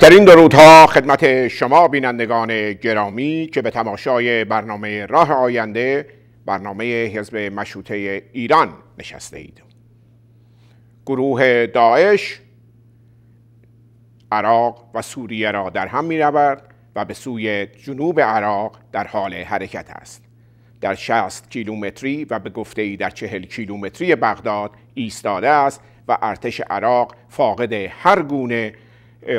بهترین درودها خدمت شما بینندگان گرامی که به تماشای برنامه راه آینده برنامه حزب مشروطه ایران نشسته اید گروه داعش عراق و سوریه را در هم می و به سوی جنوب عراق در حال حرکت است. در 60 کیلومتری و به گفته ای در 40 کیلومتری بغداد ایستاده است و ارتش عراق فاقد هر گونه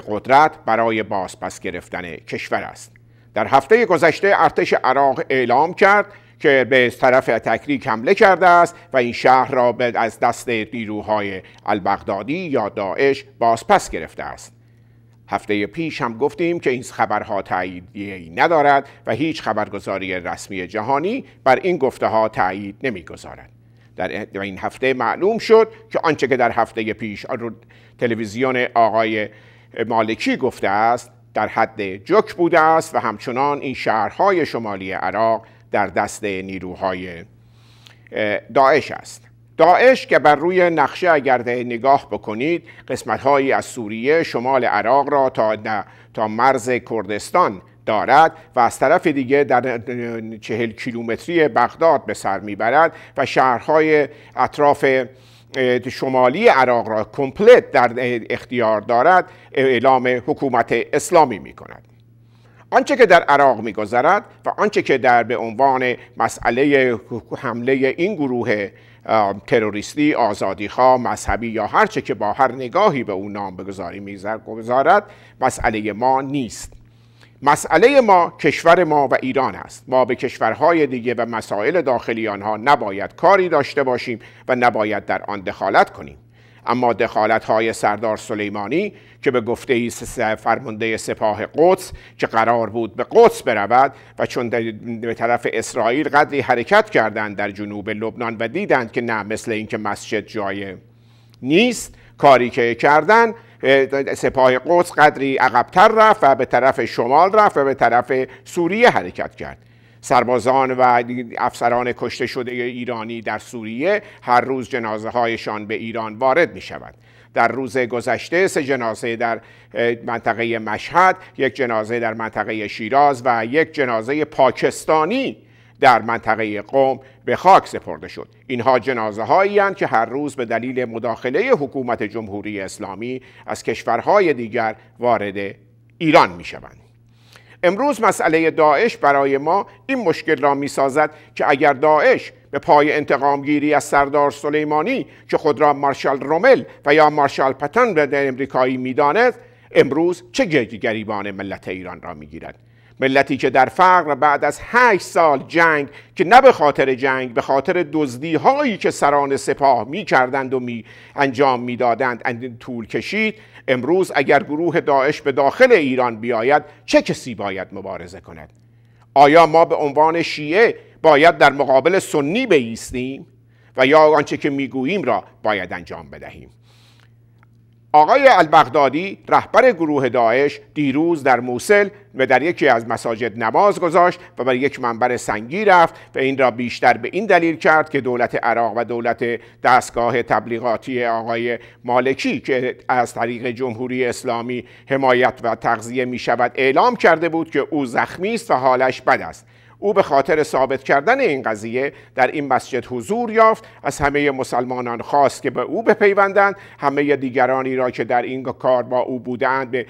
قدرت برای بازپس گرفتن کشور است. در هفته گذشته ارتش عراق اعلام کرد که به طرف تکریک حمله کرده است و این شهر را از دست نیروهای البغدادی یا داعش بازپس گرفته است. هفته پیش هم گفتیم که این خبرها تاییدیه ندارد و هیچ خبرگزاری رسمی جهانی بر این گفته ها تایید نمی‌گذارد. در این هفته معلوم شد که آنچه که در هفته پیش تلویزیون آقای مالکی گفته است در حد جک بوده است و همچنان این شهرهای شمالی عراق در دست نیروهای داعش است. داعش که بر روی نقشه اگر نگاه بکنید قسمتهایی از سوریه شمال عراق را تا, تا مرز کردستان دارد و از طرف دیگه در چهل کیلومتری بغداد به سر می‌برد و شهرهای اطراف شمالی عراق را کمپلت در اختیار دارد اعلام حکومت اسلامی می کند آنچه که در عراق میگذرد و آنچه که در به عنوان مسئله حمله این گروه تروریستی آزادیخواه مذهبی یا هرچه که با هر نگاهی به اون نام بگذاری می‌گذارد مسئله ما نیست. مسئله ما کشور ما و ایران است. ما به کشورهای دیگه و مسائل داخلی آنها نباید کاری داشته باشیم و نباید در آن دخالت کنیم. اما دخالت های سردار سلیمانی که به گفته فرمانده سپاه قدس که قرار بود به قدس برود و چون به طرف اسرائیل قدری حرکت کردند در جنوب لبنان و دیدند که نه مثل اینکه مسجد جای نیست کاری که کردن سپاه قدس قدری عقبتر رفت و به طرف شمال رفت و به طرف سوریه حرکت کرد. سربازان و افسران کشته شده ایرانی در سوریه هر روز جنازه هایشان به ایران وارد می شود در روز گذشته سه جنازه در منطقه مشهد یک جنازه در منطقه شیراز و یک جنازه پاکستانی در منطقه قوم به خاک سپرده شد. اینها جنازه هایی که هر روز به دلیل مداخله حکومت جمهوری اسلامی از کشورهای دیگر وارد ایران می شوند امروز مسئله داعش برای ما این مشکل را می سازد که اگر داعش به پای انتقام گیری از سردار سلیمانی که خود را مارشال رومل و یا مارشال پتن به امریکایی می‌داند امروز چه گریبان ملت ایران را می‌گیرد؟ ملتی که در فقر بعد از هشت سال جنگ که نه به خاطر جنگ به خاطر دزدی هایی که سران سپاه می کردند و می انجام می‌دادند. طول کشید. امروز اگر گروه داعش به داخل ایران بیاید چه کسی باید مبارزه کند؟ آیا ما به عنوان شیعه باید در مقابل سنی بیستیم؟ و یا آنچه که می‌گوییم را باید انجام بدهیم؟ آقای البغدادی رهبر گروه داعش دیروز در موسل و در یکی از مساجد نماز گذاشت و بر یک منبر سنگی رفت و این را بیشتر به این دلیل کرد که دولت عراق و دولت دستگاه تبلیغاتی آقای مالکی که از طریق جمهوری اسلامی حمایت و تغذیه می شود اعلام کرده بود که او زخمی است و حالش بد است. او به خاطر ثابت کردن این قضیه در این مسجد حضور یافت از همه مسلمانان خواست که به او بپیوندند. همه دیگرانی را که در این کار با او بودند به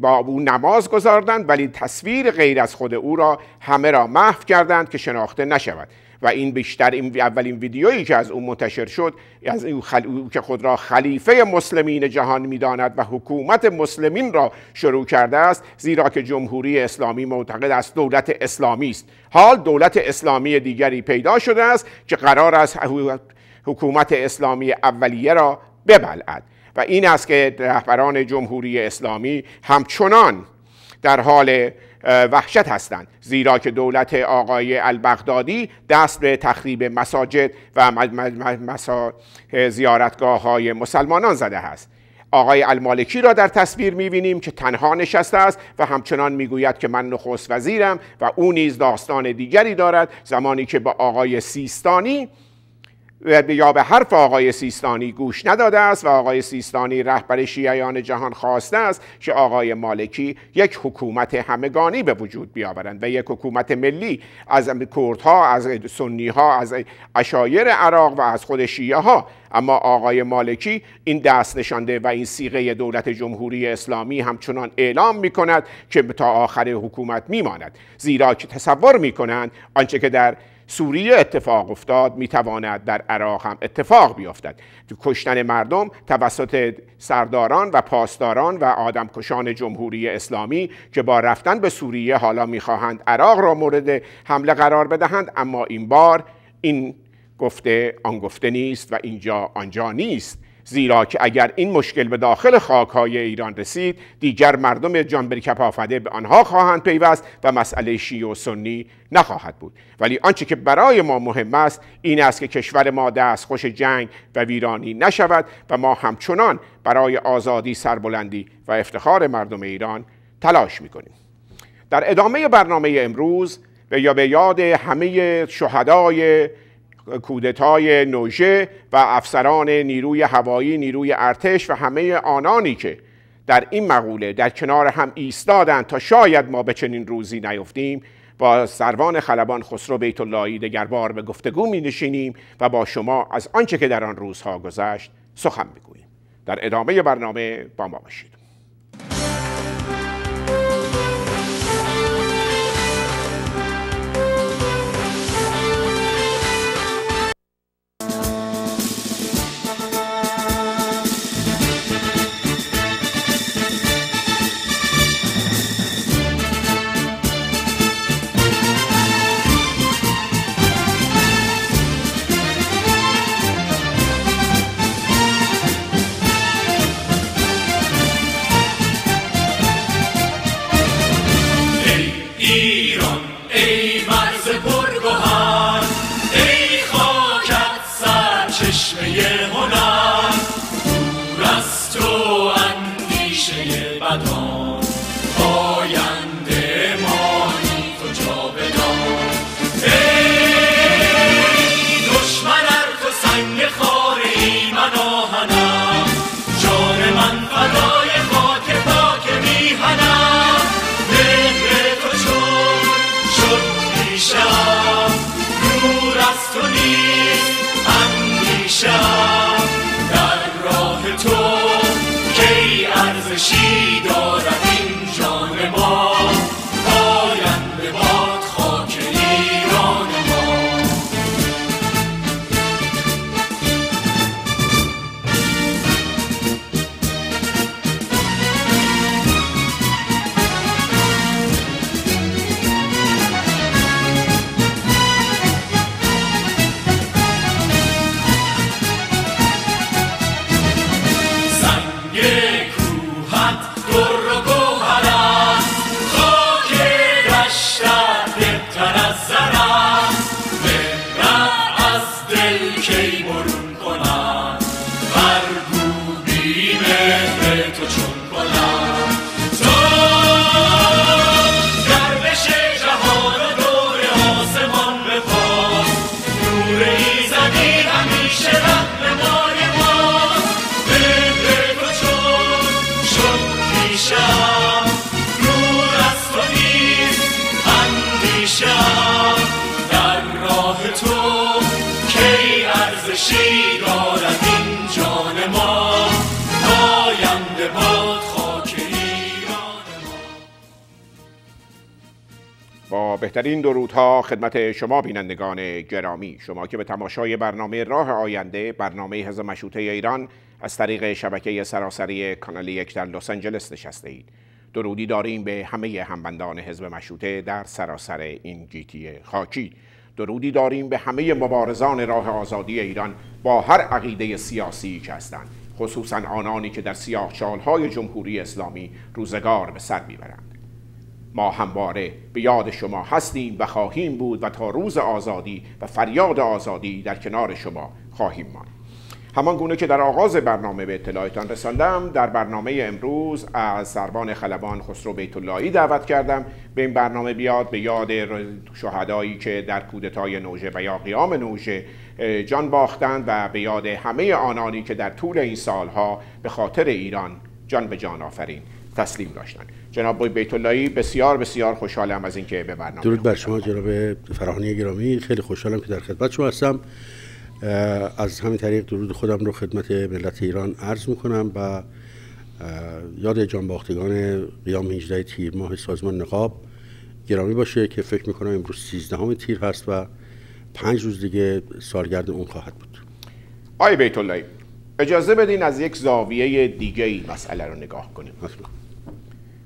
با او نماز گذاردند ولی تصویر غیر از خود او را همه را محو کردند که شناخته نشود. و این بیشتر این اولین ویدیویی که از او منتشر شد از او, خل... که خود را خلیفه مسلمین جهان می‌داند و حکومت مسلمین را شروع کرده است زیرا که جمهوری اسلامی معتقد است دولت اسلامی است. حال دولت اسلامی دیگری پیدا شده است که قرار است حکومت اسلامی اولیه را ببلعد. و این است که رهبران جمهوری اسلامی همچنان در حال وحشت هستند. زیرا که دولت آقای البغدادی دست به تخریب مساجد و مسا زیارتگاه های مسلمانان زده است. آقای المالکی را در تصویر می‌بینیم که تنها نشسته است و همچنان می‌گوید که من نخست وزیرم و او نیز داستان دیگری دارد زمانی که با آقای سیستانی یا به حرف آقای سیستانی گوش نداده است و آقای سیستانی رهبر شیعیان جهان خواسته است که آقای مالکی یک حکومت همگانی به وجود بیاورند و یک حکومت ملی از کردها از سنی ها از اشایر عراق و از خود شیعه ها اما آقای مالکی این دست نشانده و این سیغه دولت جمهوری اسلامی همچنان اعلام می کند که تا آخر حکومت میماند. زیرا که تصور می کنند آنچه که در سوریه اتفاق افتاد می‌تواند در عراق هم اتفاق بیفتد. کشتن مردم توسط سرداران و پاسداران و آدمکشان جمهوری اسلامی که با رفتن به سوریه حالا می‌خواهند عراق را مورد حمله قرار بدهند اما این بار این گفته آن گفته نیست و اینجا آنجا نیست. زیرا که اگر این مشکل به داخل خاکهای ایران رسید دیگر مردم جانبر کپافده به آنها خواهند پیوست و مسئله شیعه و سنی نخواهد بود. ولی آنچه که برای ما مهم است این است که کشور ما دست خوش جنگ و ویرانی نشود و ما همچنان برای آزادی سربلندی و افتخار مردم ایران تلاش می‌کنیم. در ادامه برنامه امروز و یا به یاد همه شهدای کودتای نوژه و افسران نیروی هوایی نیروی ارتش و همه آنانی که در این مقوله در کنار هم ایستادند تا شاید ما به چنین روزی نیفتیم با سروان خلبان خسرو بیت اللهی دگر بار به گفتگو می نشینیم و با شما از آنچه که در آن روزها گذشت سخن می‌گوییم. در ادامه برنامه با ما باشید. خدمت شما بینندگان گرامی. شما که به تماشای برنامه راه آینده برنامه حزب مشروطه ایران از طریق شبکه سراسری کانال یک در لس آنجلس نشسته اید. درودی داریم به همه همبندان حزب مشروطه در سراسر این جیتی خاکی. درودی داریم به همه مبارزان راه آزادی ایران با هر عقیده سیاسی که هستند خصوصا آنانی که در سیاه جمهوری اسلامی روزگار به سر می‌برند. ما همواره به یاد شما هستیم و خواهیم بود و تا روز آزادی و فریاد آزادی در کنار شما خواهیم ماند. همان گونه که در آغاز برنامه به اطلاعتان رساندم در برنامه امروز از سربان خلبان خسرو بیت اللهی دعوت کردم. به این برنامه بیاد به یاد شهدایی که در کودتای نوژه و یا قیام نوژه جان باختند و به یاد همه آنانی که در طول این سالها به خاطر ایران جان به جان آفرین. تسلیم داشتند جناب بیت اللهی بسیار بسیار خوشحالم از اینکه به برنامه درود بر شما جناب فراهانی گرامی. خیلی خوشحالم که در خدمت شما هستم. از همین طریق درود خودم رو خدمت ملت ایران عرض می‌کنم و یاد جانباختگان قیام 18 تیر ماه سازمان نقاب گرامی باشه که فکر می‌کنم امروز 13 تیر هست و پنج روز دیگه سالگرد اون خواهد بود. آی بیت الله اجازه بدین از یک زاویه دیگه ای مسئله رو نگاه کنیم.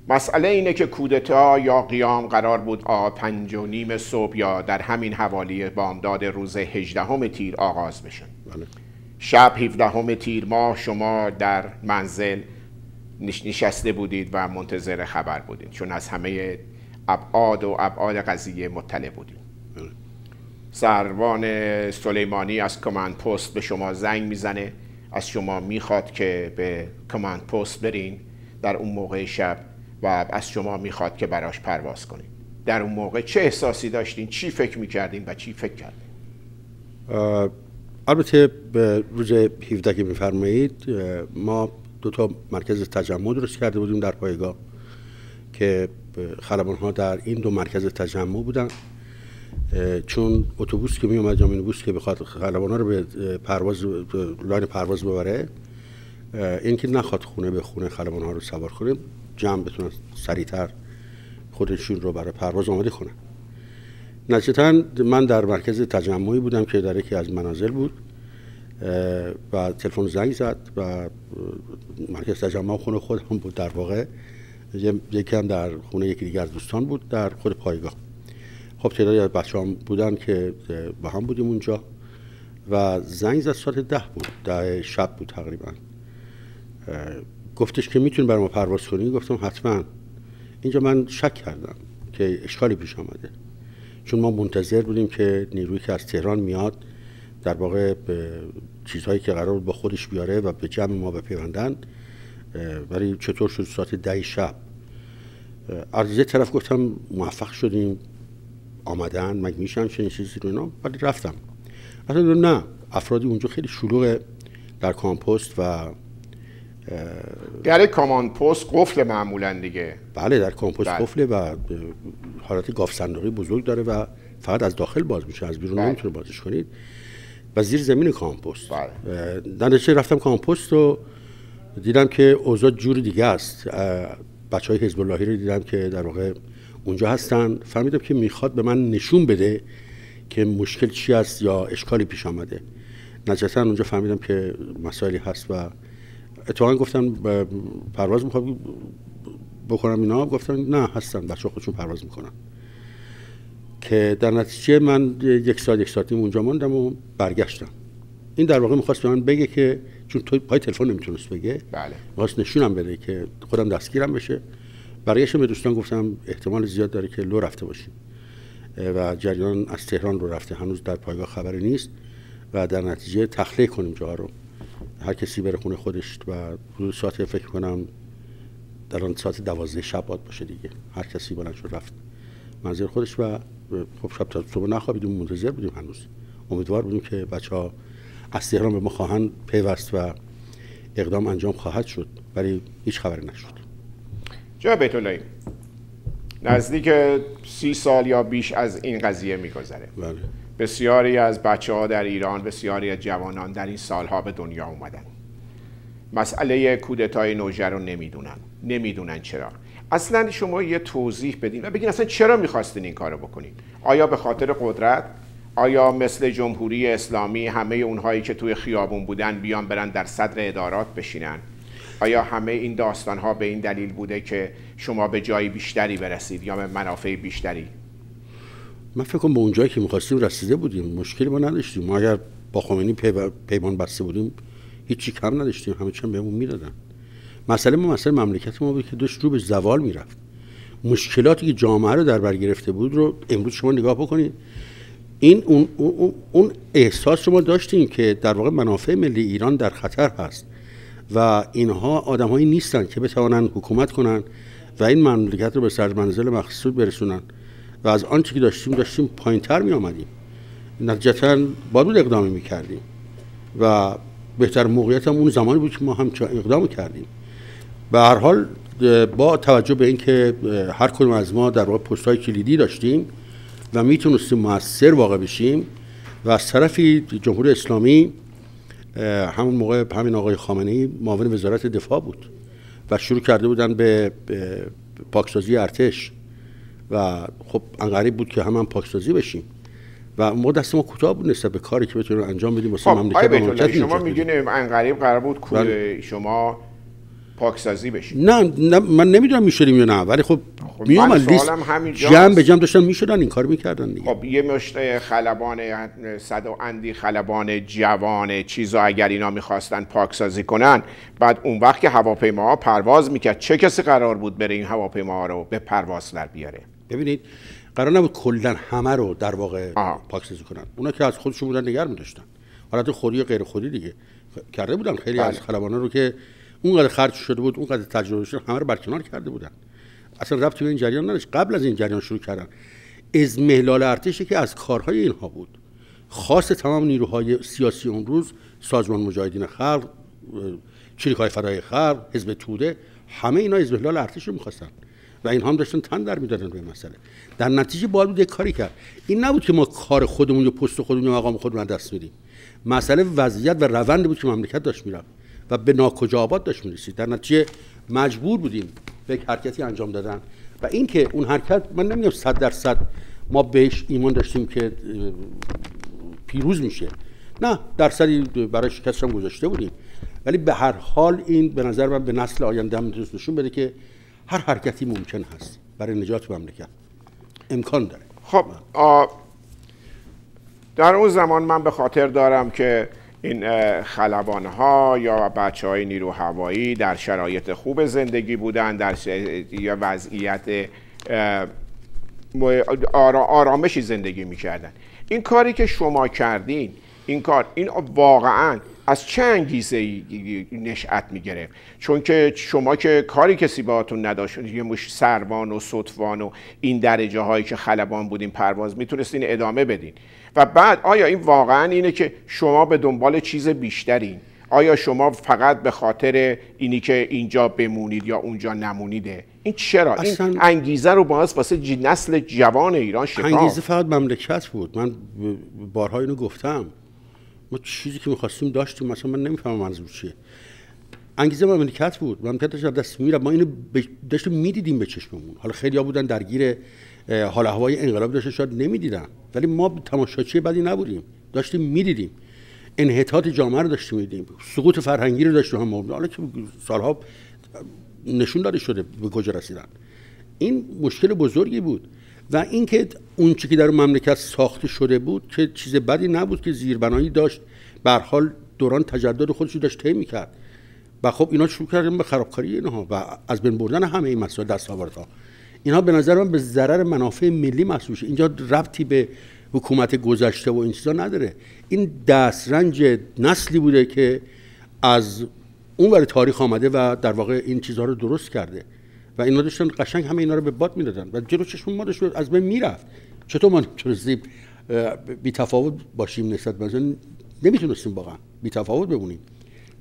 مسئله اینه که کودتا یا قیام قرار بود آ پنج و نیم صبح یا در همین حوالی بامداد روز هجدهم تیر آغاز بشن بله. شب هفدهم تیر ماه شما در منزل نشسته بودید و منتظر خبر بودید چون از همه ابعاد و ابعاد قضیه مطلع بودید بله. سروان سلیمانی از کماند پست به شما زنگ می‌زنه از شما می‌خواد که به کماند پست برین در اون موقع شب و از شما می‌خواد که براش پرواز کنید. در اون موقع چه احساسی داشتین؟ چی فکر می‌کردین و چی فکر کردین؟ البته به روز 17 که میفرمایید ما دو تا مرکز تجمع درست کرده بودیم در پایگاه که خلبان ها در این دو مرکز تجمع بودن. چون اتوبوس که می اومد جامین بوس که بخواد خلبان ها رو به پرواز لاین پرواز ببره این که نخواد خونه به خونه خلبان ها رو سوار کنه جمع بتونن سریعتر خودشون رو برای پرواز آماده کنن. نتیجتا من در مرکز تجمعی بودم که در یکی از منازل بود و تلفن زنگ زد و مرکز تجمع خونه خودم بود در واقع. یکی هم در خونه یکی دیگر دوستان بود در خود پایگاه. خب تعدادی از بچه هم بودن که با هم بودیم اونجا و زنگ زد ساعت ده بود ده شب بود تقریبا. گفتش که می‌تونی برای ما پرواز کنی؟ گفتم حتما. اینجا من شک کردم که اشکالی پیش آمده. چون ما منتظر بودیم که نیرویی که از تهران میاد در واقع چیزهایی که قرار با خودش بیاره و به جمع ما بپیوندن ولی چطور شد ساعت ده شب؟ از یه طرف گفتم موفق شدیم آمدن مگه میشن چنین چیزی رو اینا؟ ولی رفتم. اصلا نه افرادی اونجا خیلی شلوغ در کامپوست و در کامان پست قفل معمولا دیگه. بله در کامپوست بله. قفله و حالت گاف صندوقی بزرگ داره و فقط از داخل باز میشه از بیرون بله. نمی‌تونه بازش کنید. و زیر زمین کامپوست بله. رفتم کامپوست و دیدم که اوضاع جور دیگه است. بچه های حزب اللهی رو دیدم که در واقع اونجا هستن. فهمیدم که می‌خواد به من نشون بده که مشکل چی است یا اشکالی پیش آمده. نجتا اونجا فهمیدم که مسائلی هست و اتفاقا گفتن پرواز می‌خواد بکنم اینا گفتن نه هستن بچه خودشون پرواز می‌کنن. که در نتیجه من یک ساعت یک ساعتی اونجا ماندم و برگشتم. این در واقع می‌خواست به من بگه که چون توی پای تلفن نمی‌تونست بگه بله. می‌خواست نشونم بده که خودم دستگیرم بشه. برگشتم به دوستان گفتم احتمال زیاد داره که لو رفته باشیم و جریان از تهران رو رفته. هنوز در پایگاه خبری نیست. و در نتیجه تخلیه کنیم جاها رو. هر کسی بره خونه خودش و روز ساعت فکر کنم در آن ساعت دوازده شب باید باشه دیگه. هر کسی بلند شد رفت منزل خودش و خب شب تا صبح نخوابیدیم منتظر بودیم هنوز. امیدوار بودیم که بچه ها از تهران به ما خواهند پیوست و اقدام انجام خواهد شد ولی هیچ خبری نشد. جا بیت نزدیک سی سال یا بیش از این قضیه میگذره. بله. بسیاری از بچه ها در ایران بسیاری از جوانان در این سالها به دنیا اومدن. مسئله کودتای نوژه رو نمی‌دونن. نمی‌دونن چرا. اصلا شما یه توضیح بدین و بگین اصلا چرا می‌خواستین این کارو بکنین؟ آیا به خاطر قدرت؟ آیا مثل جمهوری اسلامی همه اونهایی که توی خیابون بودن بیان برن در صدر ادارات بشینن؟ آیا همه این داستان ها به این دلیل بوده که شما به جایی بیشتری برسید یا به منافع بیشتری؟ من فکر کنم به اونجایی که می‌خواستیم رسیده بودیم مشکلی ما نداشتیم. ما اگر با خمینی پیمان بسته بودیم هیچی کم نداشتیم همه چند بهمون می‌دادن. مسئله ما مسئله مملکت ما بود که داشت رو به زوال می‌رفت. مشکلاتی که جامعه رو در بر گرفته بود رو امروز شما نگاه بکنید. این اون, اون, احساس رو ما داشتیم که در واقع منافع ملی ایران در خطر هست و اینها آدمهایی نیستن که بتوانند حکومت کنن و این مملکت رو به سرمنزل مقصود برسونن و از آنچه که داشتیم داشتیم پایینتر می آمدیم نتیجتا باید اقدامی می کردیم و بهتر موقعیت هم اون زمانی بود که ما هم اقدام کردیم. به هر حال با توجه به اینکه هر کدوم از ما در واقع پست های کلیدی داشتیم و می‌تونستیم موثر واقع بشیم و از طرفی جمهوری اسلامی همون موقع همین آقای خامنه‌ای معاون وزارت دفاع بود و شروع کرده بودن به پاکسازی ارتش. و خب انقریب بود که هم, هم پاکسازی بشیم. و ما دست ما کوتاه بود نسبت به کاری که بتونیم انجام بدیم. واسه خب مملکت شما میگین انقریب قرار بود بله. شما پاکسازی بشیم. نه, نه من نمی‌دونم می‌شدیم یا نه ولی خب, خب می لیست جمع به جمع داشتن می‌شدن این کار می‌کردن دیگه. خب یه مشت خلبان صد و اندی خلبان جوان چیزا اگر اینا می‌خواستن پاکسازی کنن بعد اون وقت که هواپیما پرواز می‌کرد چه کسی قرار بود بره این هواپیما رو به پرواز در بیاره؟ ببینید قرار نبود کلا همه رو در واقع پاکسازی کنن. اونا که از خودشون بودن نگر میداشتن. حالت خودی غیر خودی دیگه. کرده بودن خیلی بله. از خلبانا رو که اونقدر خرج شده بود اونقدر تجربه شده همه رو برکنار کرده بودن. اصلا ربطی به این جریان نداشت. قبل از این جریان شروع کردن. از مهلال ارتشی که از کارهای اینها بود. خاص تمام نیروهای سیاسی اون روز سازمان مجاهدین خلق چریکای فرای خلق حزب توده همه اینا از مهلال ارتش رو می‌خواستن. و این هم داشتن تن در می‌دادن به مسئله. در نتیجه باید بود کاری کرد. این نبود که ما کار خودمون یا پست خودمون یا مقام خودمون دست میدیم مسئله وضعیت و روند بود که مملکت داشت می‌رفت و به ناکجا آباد داشت می‌رسید. در نتیجه مجبور بودیم به یک حرکتی انجام دادن. و اینکه اون حرکت من نمیگم صد درصد ما بهش ایمان داشتیم که پیروز میشه. نه درصدی برای شکست هم گذاشته بودیم. ولی به هر حال این به نظر من به نسل آینده هم نشون بده که هر حرکتی ممکن هست. برای نجات مملکت. امکان داره. خب در اون زمان من به خاطر دارم که این خلبان ها یا بچه های نیرو هوایی در شرایط خوب زندگی بودن در یا وضعیت آرامشی زندگی می‌کردن. این کاری که شما کردین این کار این واقعا از چه انگیزه نشأت می‌گرفت؟ چون که شما که کاری کسی باهاتون نداشت یه مش سروان و سطفان و این درجه هایی که خلبان بودین پرواز می‌تونستین ادامه بدین. و بعد آیا این واقعا اینه که شما به دنبال چیز بیشترین؟ آیا شما فقط به خاطر اینی که اینجا بمونید یا اونجا نمونیده این چرا؟ این انگیزه رو باعث واسه نسل جوان ایران شکافت انگیزه فقط مملکت بود. من بارها اینو گفتم. ما چیزی که می‌خواستیم داشتیم مثلا من نمی‌فهمم منظور چیه. انگیزه مملکت بود. مملکت داشت دست میره ما اینو داشتیم می‌دیدیم به چشممون. حالا خیلی بودن درگیر حال هوای انقلاب داشته شاید نمی‌دیدن. ولی ما تماشاچی بدی نبودیم. داشتیم می‌دیدیم. انحطاط جامعه رو داشتیم می‌دیدیم. سقوط فرهنگی رو داشتیم. هم حالا که سالها نشون داده شده به کجا رسیدن. این مشکل بزرگی بود. و اینکه اون چی که در مملکت ساخته شده بود که چیز بدی نبود که زیربنایی داشت. به حال دوران تجدد خودش رو داشت طی می‌کرد. و خب اینا شروع کردن به خرابکاری اینها و از بین بردن همه این مسائل دستاوردها. اینها به نظر من به ضرر منافع ملی محسوب اینجا ربطی به حکومت گذشته و این چیزا نداره. این دسترنج نسلی بوده که از اون ور تاریخ آمده و در واقع این چیزها رو درست کرده. و اینا داشتن قشنگ همه اینا رو به باد می‌دادن و جلو چشم ما داشت از بین می‌رفت. چطور ما نمی‌تونستیم بی تفاوت باشیم نسبت مثلا نمی‌تونستیم واقعا بی تفاوت بمونیم.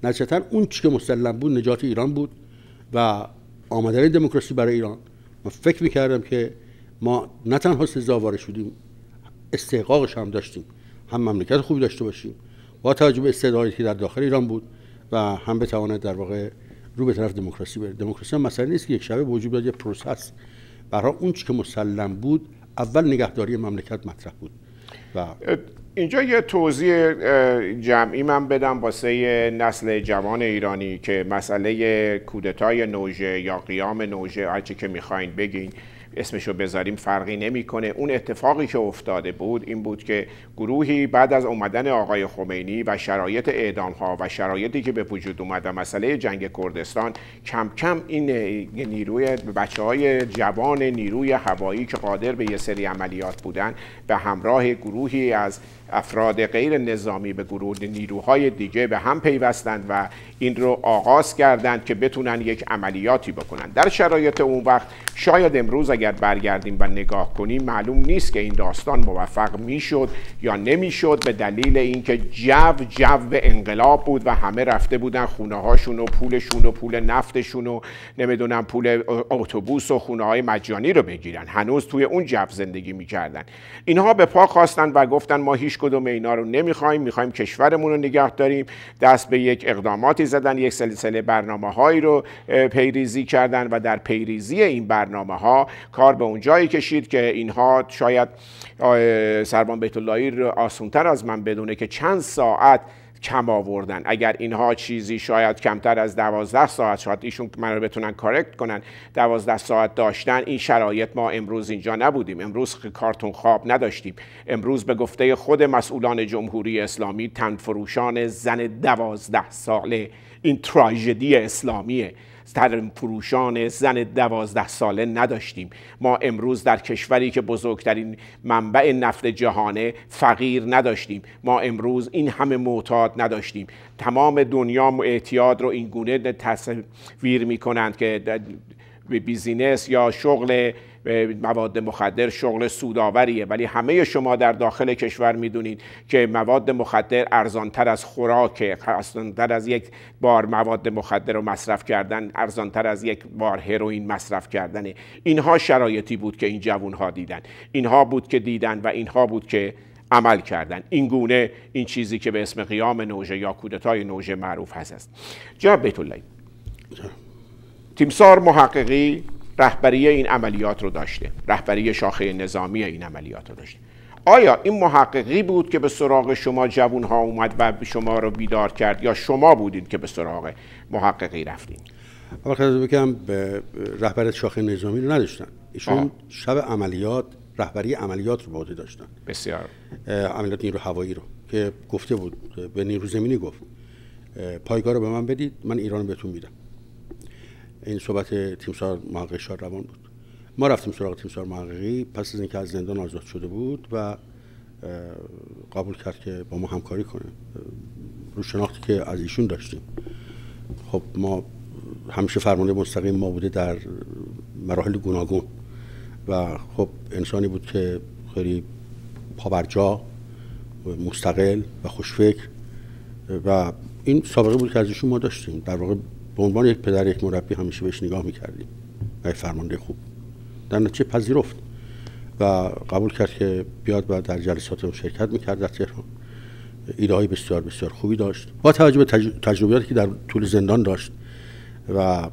نتیجتا اون چی که مسلم بود نجات ایران بود و آمدن دموکراسی برای ایران. من فکر می‌کردم که ما نه تنها سزاوار شدیم استحقاقش هم داشتیم. هم مملکت خوبی داشته باشیم. با توجه به استعدادی که در داخل ایران بود و هم بتواند در واقع رو به طرف دموکراسی بره. دموکراسی مسئله نیست که یک شبه وجود بیاد یه پروسس برای اون چی که مسلم بود اول نگهداری مملکت مطرح بود. و اینجا یه توضیح جمعی من بدم واسه نسل جوان ایرانی که مسئله کودتای نوژه یا قیام نوژه هرچی که می‌خواین بگین. اسمشو بذاریم فرقی نمی‌کنه. اون اتفاقی که افتاده بود این بود که گروهی بعد از اومدن آقای خمینی و شرایط اعدام ها و شرایطی که به وجود اومد و مسئله جنگ کردستان کم کم این نیروی بچه های جوان نیروی هوایی که قادر به یه سری عملیات بودن به همراه گروهی از افراد غیر نظامی به گروه نیروهای دیگه به هم پیوستند و این رو آغاز کردند که بتونن یک عملیاتی بکنن. در شرایط اون وقت شاید امروز اگر برگردیم و نگاه کنیم معلوم نیست که این داستان موفق می‌شد یا نمی‌شد به دلیل اینکه جو جو انقلاب بود و همه رفته بودن خونه هاشون و پولشون و پول نفتشون و نمی‌دونم پول اتوبوس و خونه های مجانی رو بگیرن. هنوز توی اون جو زندگی می‌کردن. اینها به پا خواستن و گفتن ما هیچ کدوم اینا رو نمی‌خوایم می‌خوایم کشورمون رو نگه داریم. دست به یک اقداماتی زدن یک سلسله برنامه هایی رو پیریزی کردن و در پیریزی این برنامه ها کار به اون جایی کشید که اینها شاید سربان بیت اللهی رو آسونتر از من بدونه که چند ساعت کم آوردن. اگر اینها چیزی شاید کمتر از دوازده ساعت شاید ایشون من رو بتونن کارکت کنن دوازده ساعت داشتن این شرایط ما امروز اینجا نبودیم. امروز کارتون خواب نداشتیم. امروز به گفته خود مسئولان جمهوری اسلامی تنفروشان زن دوازده ساله. این تراژدی اسلامیه. تر فروشان زن دوازده ساله نداشتیم. ما امروز در کشوری که بزرگترین منبع نفت جهانه فقیر نداشتیم. ما امروز این همه معتاد نداشتیم. تمام دنیا اعتیاد رو این گونه تصویر می کنند که بیزینس یا شغل مواد مخدر شغل سوداوریه ولی همه شما در داخل کشور می‌دونید که مواد مخدر ارزانتر از خوراک ارزانتر از یک بار مواد مخدر رو مصرف کردن ارزانتر از یک بار هروئین مصرف کردنه. اینها شرایطی بود که این جوون ها دیدن. اینها بود که دیدن و اینها بود که عمل کردن. این گونه این چیزی که به اسم قیام نوژه یا کودتای نوژه معروف هست. است جناب بیت الله تیمسار محققی رهبری این عملیات رو داشته. رهبری شاخه نظامی این عملیات رو داشته. آیا این محققی بود که به سراغ شما جوون ها اومد و شما رو بیدار کرد یا شما بودید که به سراغ محققی رفتین؟ اول بگم به رهبر شاخه نظامی رو نداشتن. ایشون شب عملیات رهبری عملیات رو به عهده داشتن. بسیار. عملیات نیرو هوایی رو که گفته بود به نیرو زمینی گفت پایگاه رو به من بدید من ایران بهتون میدم. این صحبت تیمسار محقق شاد روان بود. ما رفتیم سراغ تیمسار محققی پس از اینکه از زندان آزاد شده بود و قبول کرد که با ما همکاری کنه. رو شناختی که از ایشون داشتیم. خب ما همیشه فرمانده مستقیم ما بوده در مراحل گوناگون. و خب انسانی بود که خیلی پابرجا مستقل و خوشفکر. و این سابقه بود که از ایشون ما داشتیم. در واقع به عنوان یک پدر یک مربی همیشه بهش نگاه می‌کردیم و یک فرمانده خوب در نتیجه پذیرفت و قبول کرد که بیاد و در جلسات شرکت می‌کرد در تهران. ایده های بسیار بسیار خوبی داشت. با توجه به تجربیاتی که در طول زندان داشت و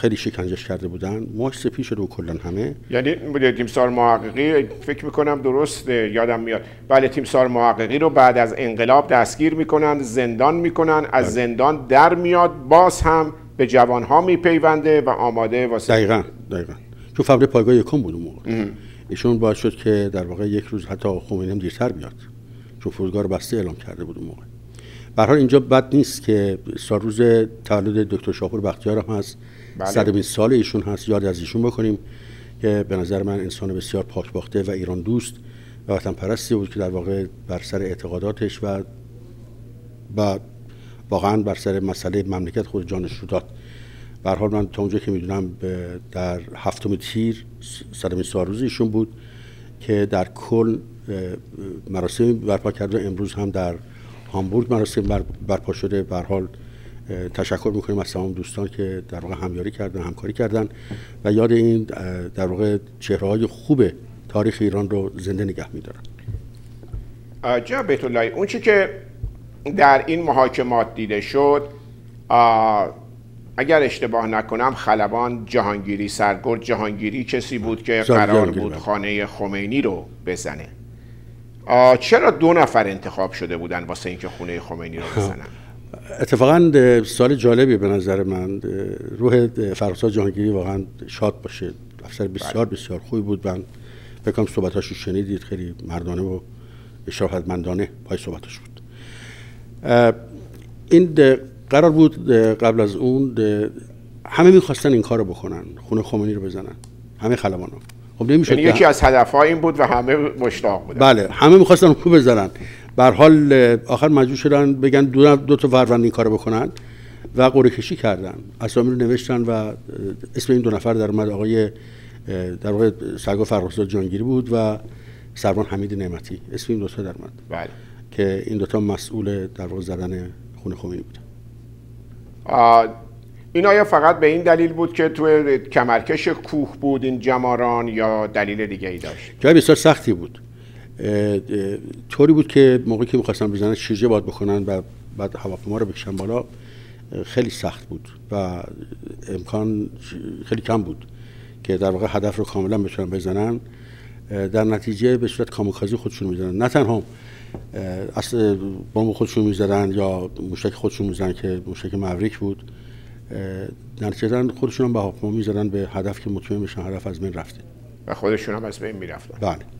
خیلی شکنجش کرده بودن. ماش سپی شده و کلا همه. یعنی تیمسار محققی فکر می‌کنم درست یادم میاد. بله تیمسار محققی رو بعد از انقلاب دستگیر می‌کنن زندان می‌کنن از بله. زندان در میاد باز هم به جوان ها میپیونده و آماده واسه دقیقا دقیقا. چون فبر پایگاه یکم بود اون موقع. ایشون باید شد که در واقع یک روز حتی خمینی هم دیرتر بیاد. چون فرودگاه رو بسته اعلام کرده بود اون موقع. به اینجا بد نیست که سال روز تولد دکتر شاپور بختیار هم هست. بله. سال ایشون هست. یاد از ایشون بکنیم که به نظر من انسان بسیار پاک باخته و ایران دوست و وطن پرستی بود که در واقع بر سر اعتقاداتش و و واقعا بر سر مسئله مملکت خود جانش رو داد به حال من تا اونجا که می‌دونم در هفتم تیر صدمین سال روز ایشون بود که در کل مراسم برپا کرده امروز هم در هامبورگ مراسم برپا شده. به حال تشکر می‌کنیم از تمام دوستان که در واقع همیاری کردن همکاری کردن و یاد این در واقع چهره های خوب تاریخ ایران رو زنده نگه میدارن. جناب بیت الله اون چی که در این محاکمات دیده شد اگر اشتباه نکنم خلبان جهانگیری سرگرد جهانگیری کسی بود که قرار بود خانه خمینی رو بزنه. چرا دو نفر انتخاب شده بودن واسه اینکه خونه خمینی رو بزنن؟ اتفاقا سال جالبی به نظر من روح فرخزاد جهانگیری واقعا شاد باشه. افسر بسیار بله. بسیار خوبی بود. من فکر صحبتاشو شنیدید. خیلی مردانه و اشرافتمندانه پای صحبتاش بود. این قرار بود قبل از اون همه می‌خواستن این کارو بکنن. خونه خمینی رو بزنن. همه خلبانا خب نمیشه یعنی یکی از هدفها این بود و همه مشتاق بودن. بله همه می‌خواستن اون بزنن. بر حال آخر مجبور شدن بگن دو, دو تا فروند این کارو بکنن و قرعه کشی کردن. اسامی رو نوشتن و اسم این دو نفر در اومد آقای در واقع سرگاه فرخزاد جانگیری بود و سروان حمید نعمتی. اسم این دو تا در اومد. بله. که این دوتا مسئول در واقع زدن خونه خمینی بودن. این آیا فقط به این دلیل بود که تو کمرکش کوه بود این جماران یا دلیل دیگه ای داشت؟ جای بسیار سختی بود. طوری بود که موقعی که می‌خواستن بزنن شیرجه باید بکنن و بعد هواپیما رو بکشن بالا خیلی سخت بود و امکان خیلی کم بود که در واقع هدف رو کاملا بتونن بزنن. در نتیجه به صورت کاموکازی خودشون می‌زنن. نه تنها اصل بمب خودشون می‌زدن یا موشک خودشون می‌زدن که موشک موریک بود نتیجه خودشون هم به هواپیما می‌زدن به هدف که مطمئن بشن هدف از بین رفته. و خودشون هم از بین می‌رفتن. بله.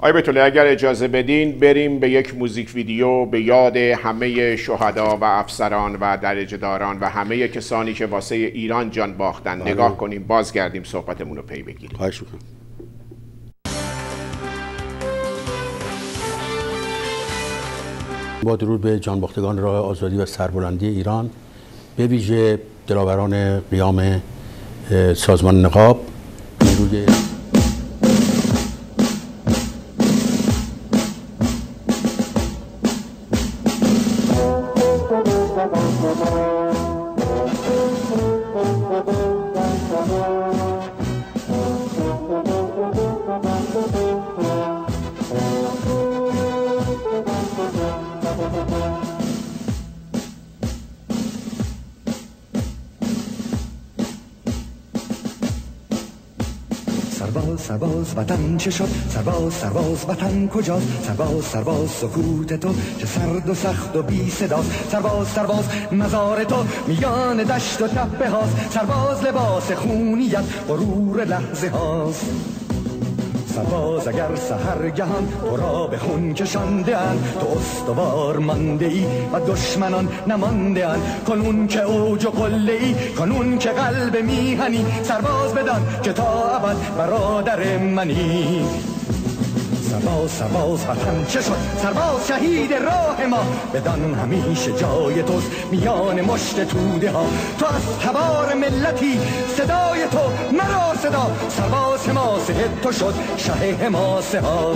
آی بتوله اگر اجازه بدین بریم به یک موزیک ویدیو به یاد همه شهدا و افسران و درجه داران و همه کسانی که واسه ایران جان باختن. بله. نگاه کنیم بازگردیم صحبتمون رو پی بگیریم. خواهش می‌کنم. با درود به جانباختگان راه آزادی و سربلندی ایران به ویژه دلاوران قیام سازمان نقاب نیروی وطن چه شد؟ سرباز سرباز وطن کجاست؟ سرباز سرباز سکوت تو چه سرد و سخت و بی صداست؟ سرباز سرباز مزار تو میان دشت و تپه هاست؟ سرباز لباس خونیت غرور لحظه هاست. سرباز اگر سهرگهان تو را به خون کشانده تو استوار مانده ای و دشمنان نمانده کنون که اوج و قله ای کنون که قلب میهنی سرباز بدان که تا ابد برادر منی. سرباز سرباز وطن چه شد؟ سرباز شهید راه ما. بدان همیشه جای توست میان مشت توده ها. تو از تبار ملتی صدای تو مرا صدا. سرباز حماسه تو شد شه حماسه ها.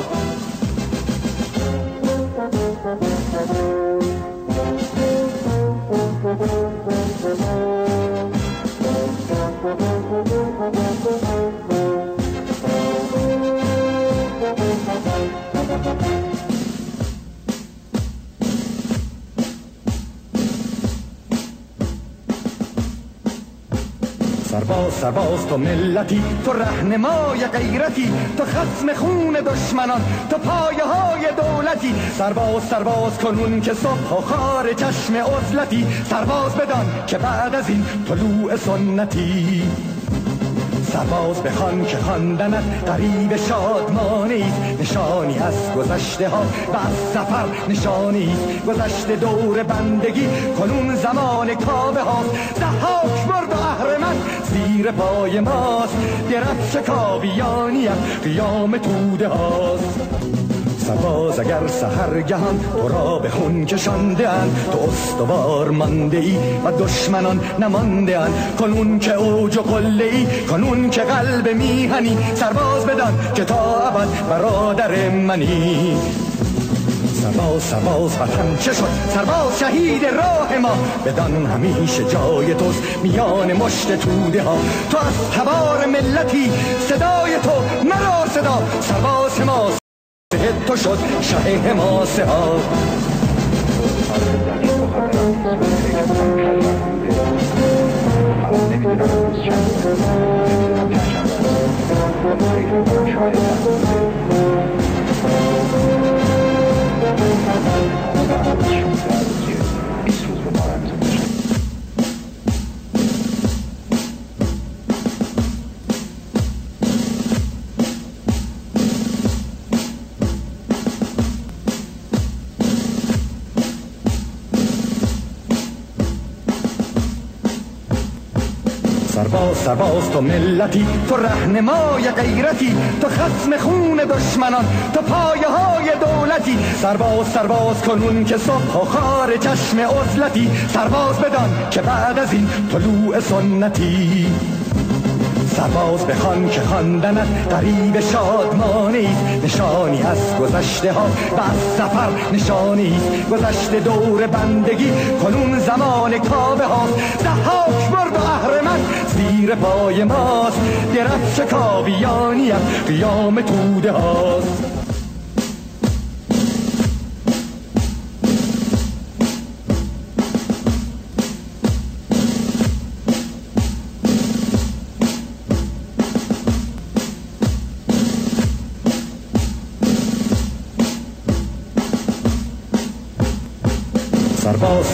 سرباز سرباز تو ملتی تو رهنمای غیرتی تو خسم خون دشمنان تو پایه های دولتی سرباز سرباز کنون که صبح و خار چشم عزلتی سرباز بدان که بعد از این طلوع سنتی سرباز بخوان که خواندنت قریب شادمانی نشانی از گذشته ها و از سفر نشانی گذشته دور بندگی کنون زمان کابه ها زحاک برد و اهرمن زیر پای ماست. درفش کابیانیت قیام توده هاست. سرباز اگر سهرگهان تو را به خون کشانده تو استوار مانده ای و دشمنان نمانده کنون که اوج و قله ای کنون که قلب میهنی سرباز بدان که تا ابد برادر منی. سرباز سرباز وطن چه شد؟ سرباز شهید راه ما. بدان همیشه جای توست میان مشت توده ها. تو از تبار ملتی صدای تو مرا صدا. سرباز ما تو شد شه حماسه ها. سرباز تو ملتی تو رهنمای غیرتی تو ختم خون دشمنان تو پایه های دولتی سرباز سرباز کنون که صبح و خار چشم عزلتی سرباز بدان که بعد از این طلوع سنتی سرباز بخوان که خواندنت قریب شادمانی نشانی از گذشته ها و از سفر نشانی گذشته دور بندگی کنون زمان کابه ها زحاک برد و اهرمن زیر پای ماست درفش کابیانی قیام توده هاست.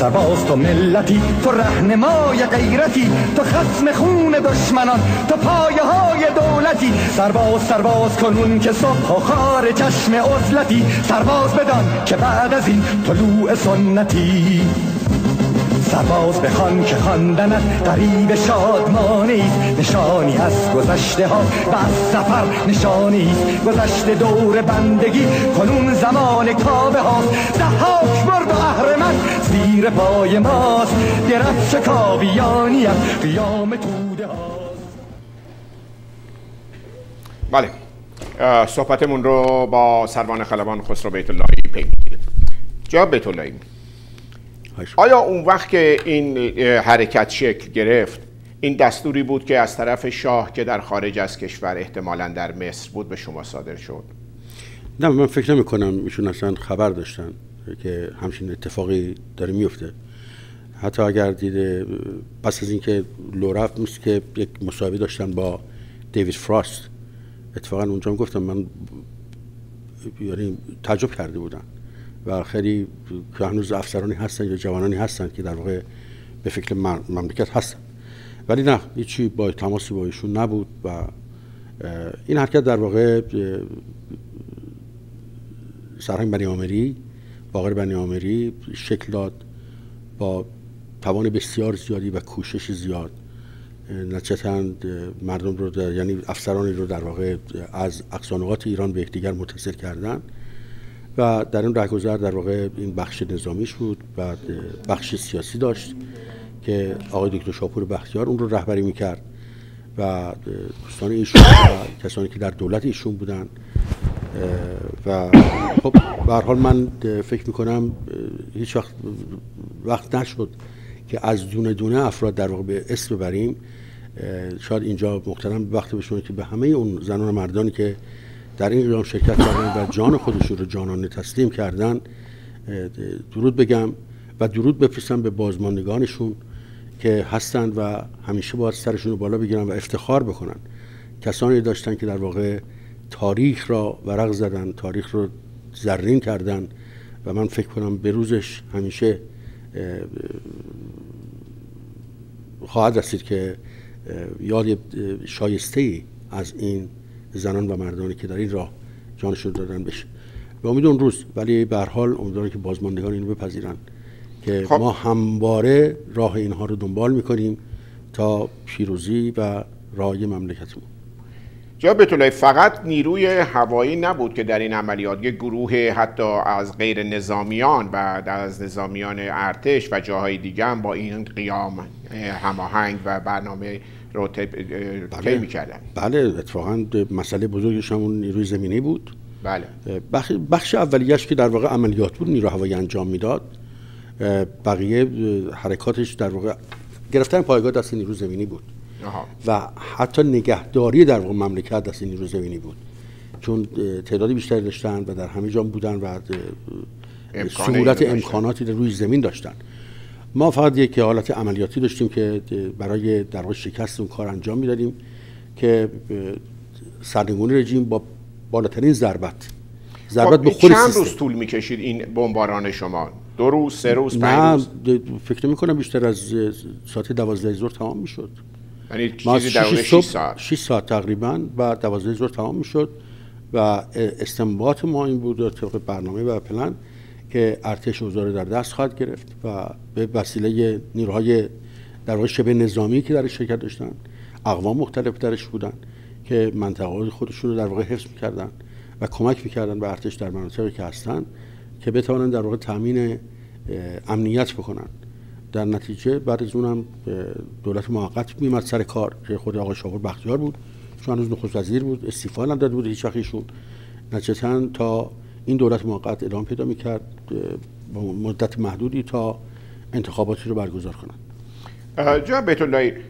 سرباز تو ملتی تو رهنمای غیرتی تو ختم خون دشمنان تو پایه های دولتی. سرباز سرباز کنون که صبح و خار چشم عزلتی. سرباز بدان که بعد از این طلوع سنتی. سرباز بخوان که خواندنت قریب شادمانی نشانی از گذشته ها و از سفر نشانی گذشته دور بندگی کنون زمان کابه ها زحاک برد و اهرمن زیر پای ماست. درفش کابیانی قیام توده بله. صحبتمون رو با سروان خلبان خسرو بیت اللهی پی جناب بیت اللهی آیا اون وقت که این حرکت شکل گرفت این دستوری بود که از طرف شاه که در خارج از کشور احتمالا در مصر بود به شما صادر شد؟ نه من فکر نمی کنم ایشون اصلا خبر داشتن. که همچین اتفاقی داره میفته. حتی اگر دیده پس از اینکه لو رفت مثل که یک مصاحبه داشتن با دیوید فراست. اتفاقا اونجا گفتم من یعنی تعجب کرده بودم. و خیلی که هنوز افسرانی هستن یا جوانانی هستن که در واقع به فکر مملکت هستن. ولی نه هیچی با تماسی با ایشون نبود و این حرکت در واقع سرهنگ بنی باقر بنی آمری شکل داد. با توان بسیار زیادی و کوشش زیاد. نتیجتا مردم رو یعنی افسرانی رو در واقع از اقصانقات ایران به یکدیگر متصل کردن. و در این رهگذر در واقع این بخش نظامیش بود. و بخش سیاسی داشت که آقای دکتر شاپور بختیار اون رو رهبری می‌کرد. و دوستان ایشون و کسانی که در دولت ایشون بودن و خب به حال من فکر می‌کنم هیچ وقت وقت نشد که از دونه دونه افراد در واقع به اسم ببریم. شاید اینجا محترم وقت بشونه که به همه اون زنان و مردانی که در این قیام شرکت کردن و جان خودشون رو جانانه تسلیم کردن درود بگم و درود بفرستم به بازماندگانشون که هستند و همیشه باید سرشون رو بالا بگیرن و افتخار بکنن. کسانی داشتن که در واقع تاریخ را ورق زدن تاریخ رو زرین کردن و من فکر کنم به روزش همیشه خواهد رسید که یاد شایسته ای از این زنان و مردانی که در این راه جانشون دادن بشه به امید اون روز ولی به هر حال امیدوارم که بازماندگان اینو بپذیرن که خب. ما همواره راه اینها رو دنبال می‌کنیم تا پیروزی و رای مملکتمون جا بطوله فقط نیروی هوایی نبود که در این عملیات یک گروه حتی از غیر نظامیان و از نظامیان ارتش و جاهای دیگه هم با این قیام هماهنگ و برنامه رو بله. می‌کردن. بله اتفاقا مسئله بزرگش همون نیروی زمینی بود. بله. بخش, بخش اولیش که در واقع عملیات بود نیرو هوایی انجام می‌داد. بقیه حرکاتش در واقع گرفتن پایگاه دست نیرو زمینی بود. و حتی نگهداری در واقع مملکت دست نیرو زمینی بود. چون تعدادی بیشتری داشتن و در همه جا بودن و سهولت امکاناتی در روی زمین داشتن. ما فقط یک حالت عملیاتی داشتیم که برای در واقع شکست اون کار انجام می‌دادیم که سرنگونی رژیم با بالاترین ضربت ضربت به خب، خود چند روز طول می‌کشید این بمباران شما؟ دو روز سه روز پنج روز؟ فکر نمی کنم بیشتر از ساعت دوازده ظهر تمام می‌شد. یعنی چیزی در 6 ساعت. 6 ساعت تقریبا و دوازده ظهر تمام می‌شد و استنباط ما این بود طبق برنامه و پلن که ارتش اوضاع در دست خواهد گرفت و به وسیله نیروهای در واقع شبه نظامی که در شرکت داشتن اقوام مختلف درش بودن که منطقه خودشون رو در واقع حفظ می‌کردن و کمک می‌کردن به ارتش در مناطقی که هستن که بتوانن در واقع تامین امنیت بکنن در نتیجه بعد از اونم دولت موقت میمد سر کار که خود آقای شاپور بختیار بود. چون هنوز نخست وزیر بود استیفا نداده بود هیچ نتیجتا تا این دولت موقت ادامه پیدا می‌کرد مدت محدودی تا انتخاباتی رو برگزار کنند. جناب بیت الله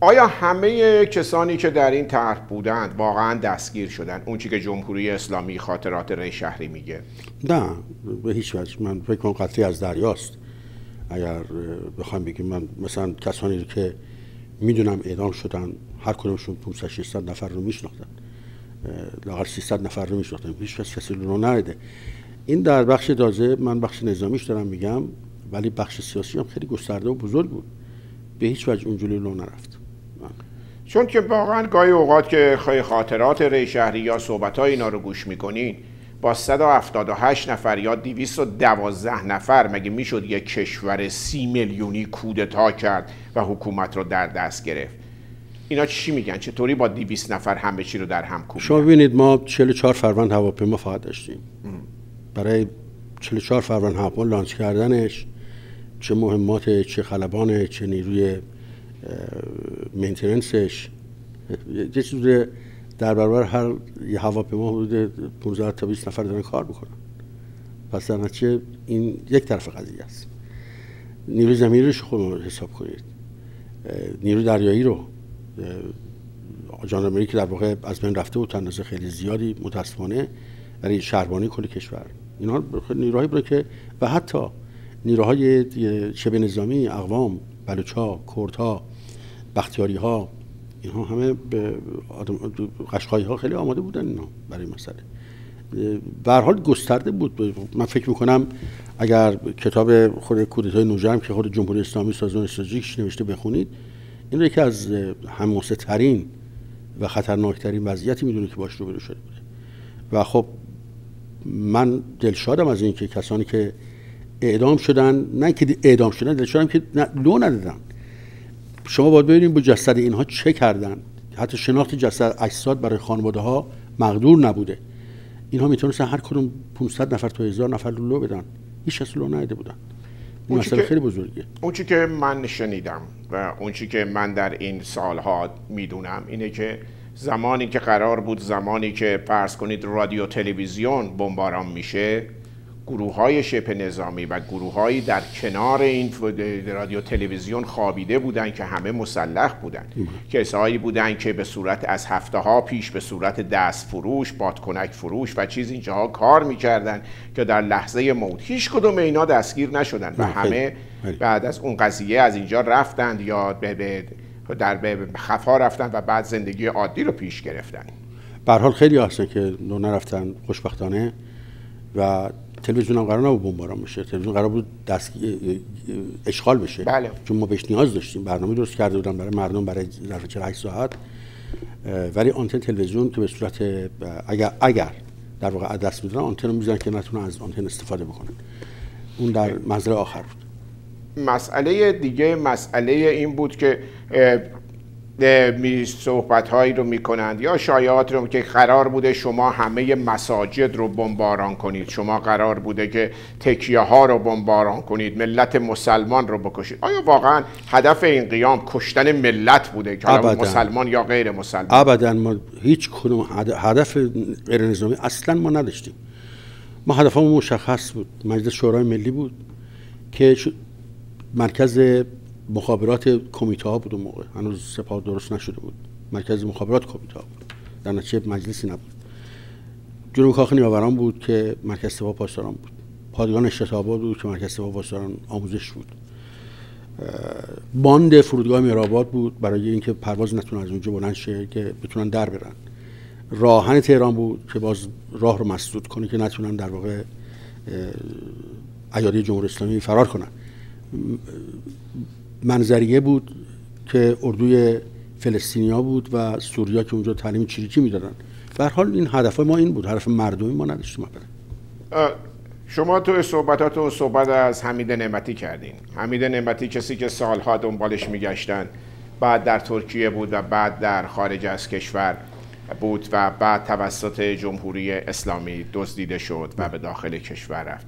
آیا همه کسانی که در این طرح بودند واقعا دستگیر شدن اون چی که جمهوری اسلامی خاطرات ری شهری میگه. نه به هیچ وجه. من فکر کنم قطعی از دریاست. اگر بخوام بگیم من مثلا کسانی که می‌دونم اعدام شدن هر کدومشون 500 600 نفر رو میشناختن. لاغر 300 نفر رو میشناختن. هیچ کس کسی رو نرده این در بخش دازه من بخش نظامیش دارم میگم ولی بخش سیاسی هم خیلی گسترده و بزرگ بود. به هیچ وجه اونجوری رو نرفت. چون که واقعا گاهی اوقات که خاطرات ری شهری یا صحبت های اینا رو گوش می‌کنین با 178 نفر یا 212 نفر مگه می‌شد یک کشور سی میلیونی کودتا کرد و حکومت رو در دست گرفت؟ اینا چی میگن؟ چطوری با 200 نفر همه چی رو در هم کوبیدن؟ شما ببینید ما 44 فروند هواپیما فقط داشتیم. برای 44 فروند هواپیما launch کردنش چه مهمات چه خلبان چه نیروی maintenance ش یه چیز در برابر هر یه هواپیما حدود 15 تا 20 نفر دارن کار می‌کنن. پس در نتیجه این یک طرف قضیه است. نیروی زمینی رو خود حساب کنید؟ نیروی دریایی رو. جاندارمری که در واقع از بین رفته بود اندازه خیلی زیادی متاسفانه برای شهربانی کل کشور. اینا نیروهایی بود که و حتی نیروهای شبه نظامی اقوام بلوچا کردها بختیاری ها اینها همه به قشقایی ها خیلی آماده بودن اینا برای مسئله. به حال گسترده بود. من فکر می‌کنم اگر کتاب خود کودتای نوجرم که خود جمهوری اسلامی سازمان استراتژیکش نوشته بخونید این یکی از هموسه ترین و خطرناکترین وضعیتی می‌دونه که باش روبرو شده بوده. و خب من دلشادم از اینکه کسانی که اعدام شدن نه که اعدام شدن دلشادم که لو ندادن شما باید ببینید با جسد اینها چه کردن. حتی شناخت جسد اجساد برای خانواده ها مقدور نبوده. اینها می‌تونستن هر کدوم 500 نفر تا هزار نفر رو لو بدن. هیچ کس لو نده بودن. این مسئله خیلی بزرگه اون چی که من شنیدم و اون چی که من در این سالها می‌دونم اینه که زمانی که قرار بود زمانی که فرض کنید رادیو تلویزیون بمباران میشه گروه های شبه نظامی و گروه در کنار این رادیو تلویزیون خوابیده بودن که همه مسلح بودن کسایی بودن که به صورت از هفته ها پیش به صورت دست فروش بادکنک فروش و چیز اینجاها کار می‌کردن که در لحظه موت هیچ کدوم اینا دستگیر نشدن و همه بعد از اون قضیه از اینجا رفتند یا به در به خفا رفتن و بعد زندگی عادی رو پیش گرفتن به حال خیلی هستن که نرفتن خوشبختانه. و تلویزیون هم قرار نبود بمباران بشه تلویزیون قرار بود دست اشغال بشه. بله. چون ما بهش نیاز داشتیم. برنامه درست کرده بودن برای مردم برای ظرف 48 ساعت. ولی آنتن تلویزیون که به صورت اگر اگر در واقع دست میدن آنتن رو می‌زنن که نتونن از آنتن استفاده بکنن. اون در منظر آخر بود. مسئله دیگه مسئله این بود که می صحبت هایی رو می‌کنند یا شایعات رو که قرار بوده شما همه مساجد رو بمباران کنید. شما قرار بوده که تکیه ها رو بمباران کنید ملت مسلمان رو بکشید. آیا واقعا هدف این قیام کشتن ملت بوده که مسلمان یا غیر مسلمان؟ ابدا ما هیچ کدوم هدف غیر نظامی اصلا ما نداشتیم. ما هدفمون مشخص بود. مجلس شورای ملی بود که مرکز مخابرات کمیته ها بود اون موقع. هنوز سپاه درست نشده بود. مرکز مخابرات کمیته بود. در نتیجه مجلسی نبود. جنوب کاخ نیاوران بود که مرکز سپاه پاسداران بود. پادگان اشتتابات بود که مرکز سپاه پاسداران آموزش بود. باند فرودگاه میرآباد بود برای اینکه پرواز نتونه از اونجا بلند شه که بتونن در برن. راهن تهران بود که باز راه رو مسدود کنه که نتونن در واقع ایادی جمهوری اسلامی فرار کنن. منظریه بود که اردوی فلسطینیا بود و سوریا که اونجا تعلیم چریکی می‌دادن. به حال این هدف ما این بود هدف مردمی ما نداشتیم شما تو صحبتاتون صحبت از حمید نعمتی کردین. حمید نعمتی کسی که سالها دنبالش میگشتن بعد در ترکیه بود و بعد در خارج از کشور بود و بعد توسط جمهوری اسلامی دزدیده شد و به داخل کشور رفت.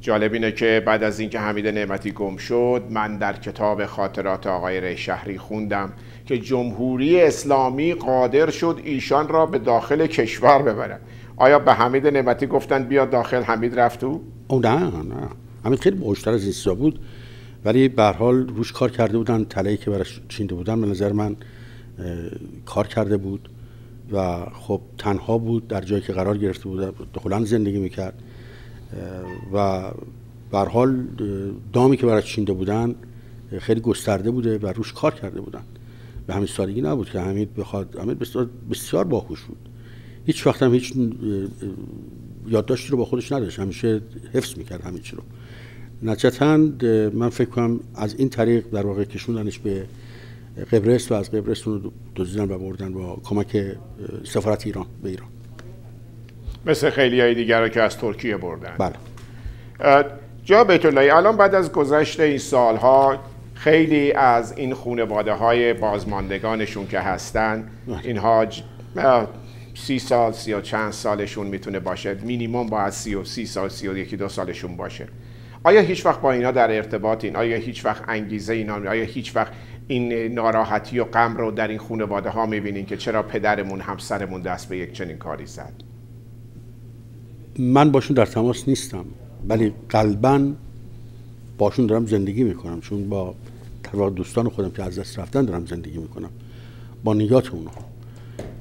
جالب اینه که بعد از اینکه حمید نعمتی گم شد من در کتاب خاطرات آقای ری شهری خوندم که جمهوری اسلامی قادر شد ایشان را به داخل کشور ببرد. آیا به حمید نعمتی گفتن بیا داخل حمید رفت او؟ نه نه. حمید خیلی باشتر از این بود. ولی به حال روش کار کرده بودن تلهی که براش چینده بودن به نظر من کار کرده بود. و خب تنها بود در جایی که قرار گرفته بود هلند زندگی می‌کرد. و به حال دامی که براش چینده بودن خیلی گسترده بوده و روش کار کرده بودن. به همین سادگی نبود که حمید بخواد حمید بسیار, بسیار باهوش بود. هیچ وقت هم هیچ یادداشتی رو با خودش نداشت. همیشه حفظ می‌کرد همین چی رو. نتیجتا من فکر کنم از این طریق در واقع کشوندنش به قبرس و از قبرس رو دزدیدن و بردن با کمک سفارت ایران به ایران. مثل خیلی های دیگر که از ترکیه بردن. بله. جا بیت الان بعد از گذشت این سالها خیلی از این خونواده های بازماندگانشون که هستن بله. اینها سی سال سی و چند سالشون می‌تونه باشه. مینیموم باید سی و سی سال سی و یکی دو سالشون باشه. آیا هیچ وقت با اینا در ارتباطین آیا هیچ وقت انگیزه اینا؟ آیا هیچ وقت این ناراحتی و غم رو در این خانواده ها می‌بینین که چرا پدرمون همسرمون دست به یک چنین کاری زد؟ من باشون در تماس نیستم ولی قلبا باشون دارم زندگی می‌کنم. چون با دوستان خودم که از دست رفتن دارم زندگی می‌کنم. با نیات اونها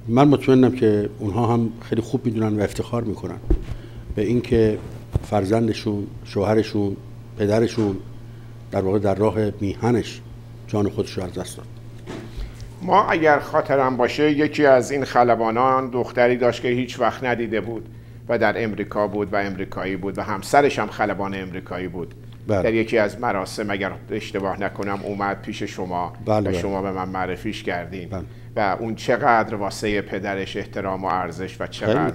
من مطمئنم که اونها هم خیلی خوب می‌دونن و افتخار می‌کنن. به اینکه فرزندشون شوهرشون پدرشون در واقع در راه میهنش جان خودش رو از دست داد. ما اگر خاطرم باشه یکی از این خلبانان دختری داشت که هیچ وقت ندیده بود. و در امریکا بود و امریکایی بود و همسرش هم خلبان امریکایی بود بله. در یکی از مراسم اگر اشتباه نکنم اومد پیش شما بله و بله. شما به من معرفیش کردین بله. و اون چقدر واسه پدرش احترام و ارزش و چقدر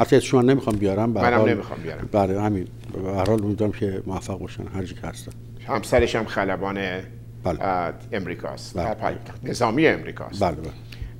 البته شما نمی‌خوام بیارم منم نمی‌خوام بیارم بله همین به هر حال امیدوارم که موفق باشن هر جا که هستن همسرش هم خلبان بله. امریکاست بله. نظامی امریکاست بله بله.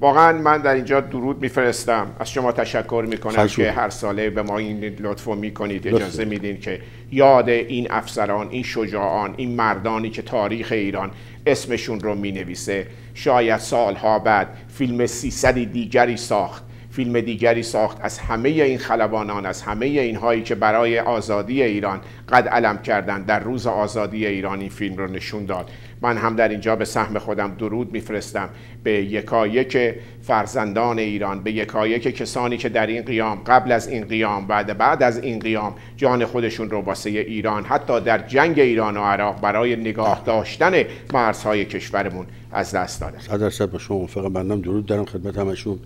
واقعا من در اینجا درود میفرستم. از شما تشکر می‌کنم که هر ساله به ما این لطفو می‌کنید. اجازه میدین که یاد این افسران این شجاعان این مردانی که تاریخ ایران اسمشون رو می‌نویسه. شاید سالها بعد فیلم 300 دیگری ساخت. فیلم دیگری ساخت. از همه این خلبانان از همه اینهایی که برای آزادی ایران قد علم کردند در روز آزادی ایران این فیلم رو نشون داد. من هم در اینجا به سهم خودم درود میفرستم. به یکایک فرزندان ایران به یکایک کسانی که در این قیام قبل از این قیام بعد بعد از این قیام جان خودشون رو واسه ایران حتی در جنگ ایران و عراق برای نگاه داشتن مرزهای کشورمون از دست دادن صد درصد با شما موافقم. بندم درود دارم خدمت همشون.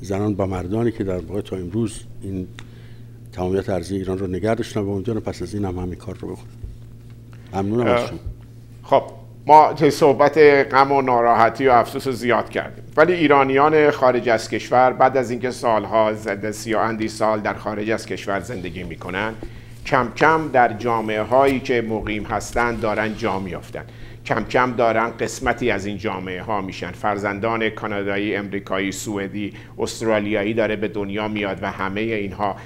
زنان با مردانی که در واقع تا امروز این تمامیت ارزی ایران رو نگه داشتن و امیدوارم پس از این هم همین کار رو بکنم ممنونم ازشون خب ما صحبت غم و ناراحتی و افسوس زیاد کردیم. ولی ایرانیان خارج از کشور بعد از اینکه سالها زده سی و اندی سال در خارج از کشور زندگی می‌کنن کم کم در جامعه هایی که مقیم هستند دارن جا میافتند کم کم دارن قسمتی از این جامعه ها میشن. فرزندان کانادایی امریکایی سوئدی استرالیایی داره به دنیا میاد و همه اینها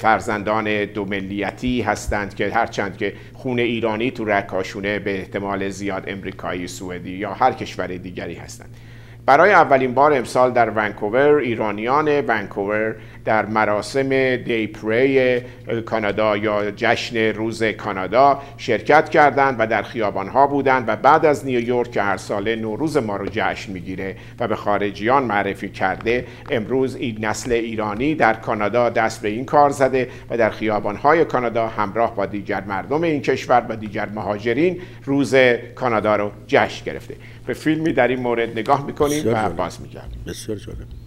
فرزندان دو ملیتی هستند که هرچند که خون ایرانی تو رکاشونه به احتمال زیاد امریکایی سوئدی یا هر کشور دیگری هستند. برای اولین بار امسال در ونکوور ایرانیان ونکوور در مراسم دی پری کانادا یا جشن روز کانادا شرکت کردند و در خیابانها بودند و بعد از نیویورک که هر ساله نوروز ما رو جشن می‌گیره و به خارجیان معرفی کرده امروز این نسل ایرانی در کانادا دست به این کار زده و در خیابانهای کانادا همراه با دیگر مردم این کشور و دیگر مهاجرین روز کانادا رو جشن گرفته. به فیلمی در این مورد نگاه می‌کنیم و باز میگردیم. بسیار جالب.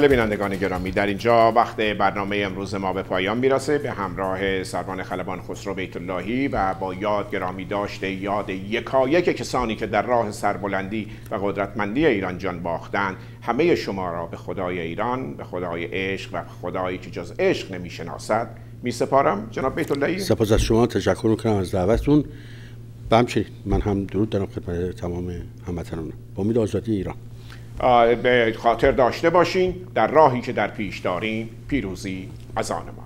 بله بینندگان گرامی. در اینجا وقت برنامه امروز ما به پایان می‌رسه. به همراه سربان خلبان خسرو بیت اللهی و با یاد گرامی داشته یاد یکایک کسانی که در راه سربلندی و قدرتمندی ایران جان باختند همه شما را به خدای ایران به خدای عشق و خدایی که جز عشق نمی‌شناسد می سپارم جناب بیت اللهی. سپاس از شما. تشکر می‌کنم از دعوتتون. و همچنین من هم درود دارم خدمت تمام هموطنان. با امید آزادی ایران. به خاطر داشته باشین در راهی که در پیش داریم پیروزی از آن